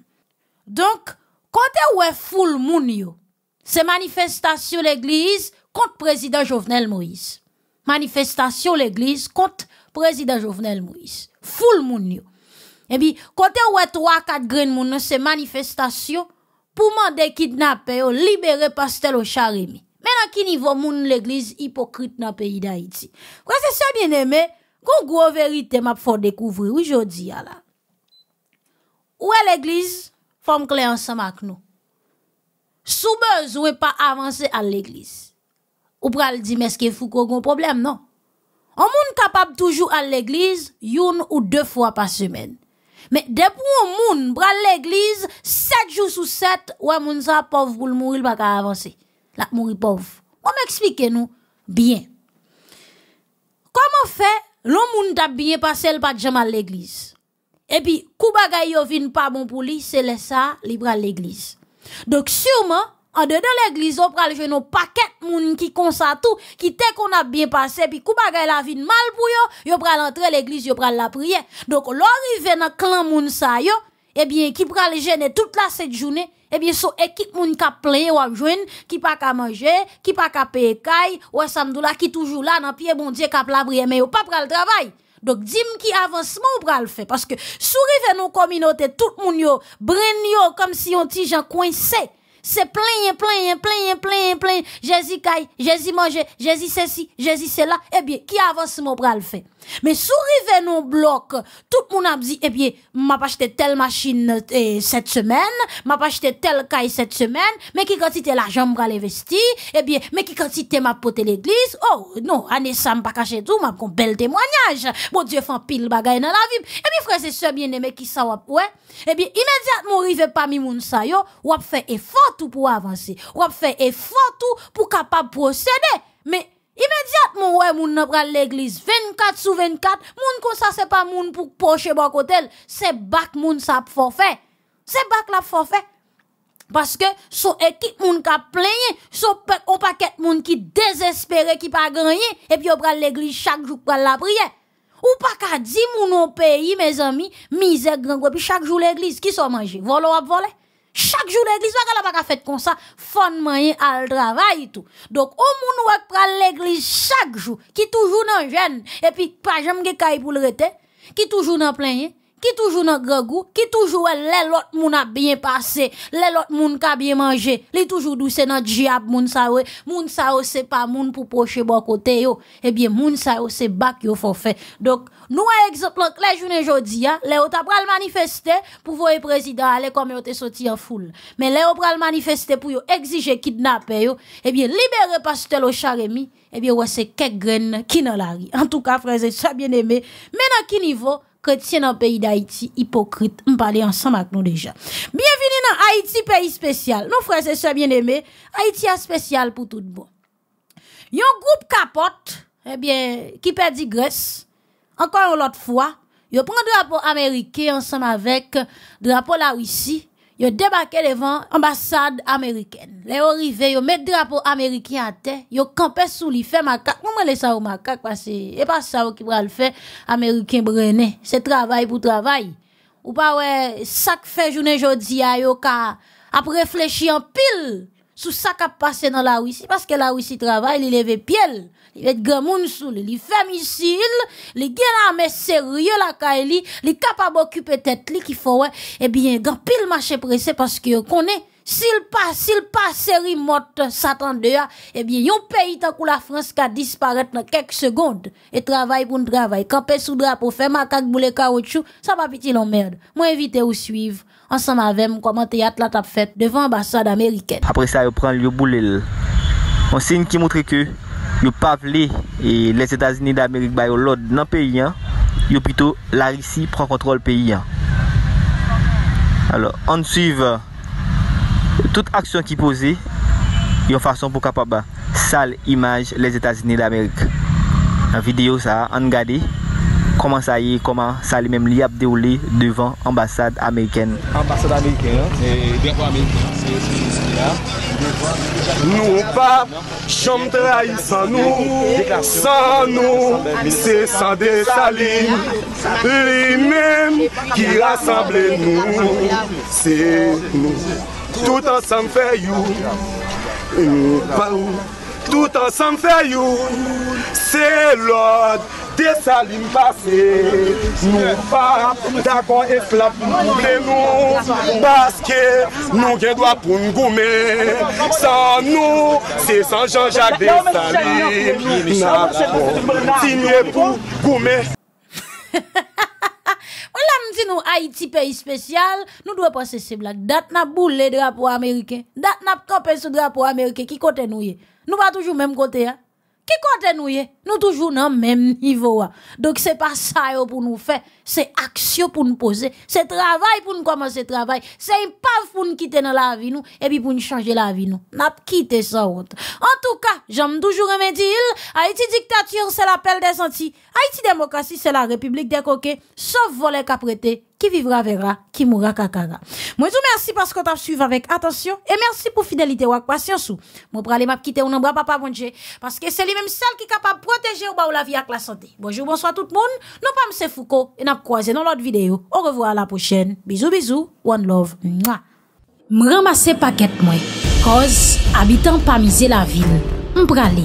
Donc, côté où est foule moun yo, c'est manifestation l'église contre président Jovenel Moïse. Manifestation l'église contre président Jovenel Moïse. Foule moun yo. Et puis, côté où est 3 4 grains moun c'est manifestation pour demander kidnapper ou libérer pasteur Charimi. Maintenant, dans qui niveau moun l'église hypocrite dans le pays d'Haïti? Frère, c'est bien aimé. Qu'on gros vérité m'a fait découvrir aujourd'hui là. Où est l'église Femme clé ensemble avec nous. Sous besoin pas avancer à l'église. Ou pral dire mais est-ce que fou un problème non On monde capable toujours à l'église une ou deux fois par semaine. Mais depuis on monde pral l'église 7 jours sur 7 ouais monde ça pauvre pour mourir pas avancer. La mourir pauvre. On m'explique nous bien. Comment fait l'on moun tap bien passé, le pas de à l'église. Et puis, kou bagay yo vin pas bon pour lui, c'est le ça, libre à l'église. Donc, sûrement, en dedans l'église, on pral jeune paquet moun qui konsa tout, qui te qu'on a bien passé, puis kou bagay la vin mal pour yo, yo pral entrer l'église, yo pral la prière. Donc, l'on rive dans clan moun sa yo, eh bien, qui pral gêner toute la cette journée, eh bien son équipe moun ka plein ou joine qui pa ka manger qui pa ka payer ou samdou la qui toujours là dans pied bon Dieu kap la prier mais ou pas pral travail donc dim qui avancement ou pral faire parce que sourire nos communautés tout moun yo bren yo comme si on ti gens coincé c'est plein, plein, plein, plein, plein. Jésus caille, Jésus mange, Jésus ceci, Jésus cela. Eh bien, qui avance mon bras le fait? Mais sourive nos bloc, tout le monde a dit, eh bien, m'a pas acheté telle machine eh, cette semaine, m'a pas acheté telle caille cette semaine, mais qui quantité l'argent les investi, eh bien, mais qui quantité m'a poté l'église, oh, non, année ça m'a pas caché tout, m'a un bel témoignage. Bon Dieu, fait pile bagaille dans la vie. Eh bien, frère, c'est ce bien aimé qui ça ouais. Eh bien, immédiatement, rive parmi moun sa yo, ou fait effort tout pour avancer. Ou fait effort tout pour capable procéder. Mais immédiatement, ouais, moun l'église 24 sur 24, moun kon ça c'est pas moun pour pocher bon côté, c'est bac moun ça forfait. C'est bac la forfait. Parce que son équipe moun ka plein, son paquet moun qui désespéré qui pas gagné et puis on prend l'église chaque jour pour la prière. Ou pas qu'à dire moun au pays mes amis, misère grand puis chaque jour l'église qui sont mangé. Volo ap voler. Chaque jour l'église, pas qu'elle pas fait comme ça, fond moyen à le travail tout. Donc, au moun à prendre l'église chaque jour, qui toujours nan jeune, et puis pas jamais aille pour le rete, qui toujours nan plein, hein qui toujours dans goût, qui toujours les autres moun a bien passé, les autres moun ka bien mangé, li toujours douce dans diable moun sa we, moun sa c'est pas moun pour pocher bon côté yo, eh bien moun sa c'est bac yo faut faire. Donc nous un exemple les journée jodi a, les ont pral manifester pour voir e président aller comme yo te sorti en foule. Mais les ou pral manifester pour yo exiger kidnapper yo, eh bien libérer pasteur au charémi, eh bien ouais c'est quelques graines qui dans la rue. En tout cas frères et bien aimé. mais dans quel niveau chrétien dans le pays d'Haïti, hypocrite. On parlait ensemble avec nous déjà. Bienvenue dans Haïti, pays spécial. Nos frères et sœurs bien-aimés, Haïti a spécial pour tout bon. Yon groupe capote, eh bien, qui perd grèce. encore une autre fois, yon prend drapeau américain ensemble avec drapeau la Russie, Yo debake devant ambassade américaine Le arrivés yo met drapo américain terre, yo kampe sous li makak. comment les sa ou makak, que e pas ça ou ki pral fè américain brene. c'est travail pour travail Ou pa sak je jounen jodi yo ka ap reflechi pile pile ça sak a passé dans la Parce que la wisi travaille, li leve piel. Il est grand monde sous lui. Il fait missile. Il gagne sérieux la kaili. Il est capable d'occuper tête li qui faut ouais. Eh bien, grand pile marché pressé parce que est s'il pas, s'il pas série morte Satan dehors, eh bien, yon pays tant la France qui disparaître dans quelques secondes. Et travail pour travail. Camper sous drapeau, faire macaque boule caoutchouc, ça va petit l'emmerde. Moi, invité ou suivre. Ensemble avec moi, comment théâtre la table devant l'ambassade américaine. Après ça, il prend le boule. On signe qui montre que yo pavle e, les Etasini d'Amerik bayo lod nan peyi an, yo pito la risi pran kontrol peyi an. An suyve, euh, tout aksyon ki pose, yo fason pou kapaba sal imaj les Etasini d'Amerik. An video sa, an gade. Koman sa yi, koman sa li mem li ap de ou li devan ambasade Ameriken. Ambasade Ameriken, e dekwa Ameriken. Nou pa, chom trai san nou, san nou, se san de sa li, li mem ki rassemble nou, se nou, tout ansan fe you, nou pa, tout ansan fe you, se lout, Desa li m'pase, nou pa, takon e flap mou de nou, baske, nou gen dwa pou m'goume, sa nou, se san janjak desa li, na po, ti nye pou goume. O la mzi nou ha iti peyi spesyal, nou dwe pa se se blak, dat na bou le drapo Amerike, dat na pa kompe sou drapo Amerike ki kote nou ye, nou va toujou mèm kote ya. Qui compte nous Nous toujours dans le même niveau. Hein. Donc c'est pas ça pour nous faire. C'est action pour nous poser. C'est travail pour nous commencer le travail. C'est pas pour nous quitter dans la vie nous. Et puis pour nous changer la vie nous. N'a pas quitté ça. En tout cas, j'aime toujours me dire, Haïti dictature, c'est l'appel des sentiers. Haïti démocratie, c'est la république des coquets. Sauf voler qu'apprêter qui vivra verra, qui mourra kakara. Moi, merci parce que t'as suivi avec attention et merci pour fidélité ou patience. Moi, pour aller papa, parce que c'est lui-même seul qui est capable de protéger ou la vie avec la santé. Bonjour, bonsoir tout le monde. Non pas M. Foucault et n'a croisé dans l'autre vidéo. Au revoir à la prochaine. Bisous, bisous. One love. Mouah. ramasser paquet moi. Cause habitant pas miser la ville. M'pralé.